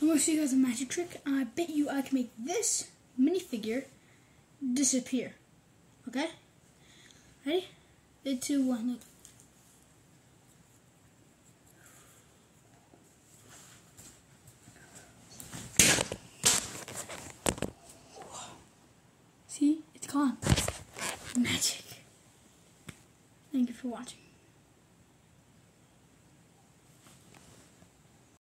I'm going to show you guys a magic trick. I bet you I can make this minifigure disappear. Okay? Ready? Three, two, one, look. See? It's gone. Magic. Thank you for watching.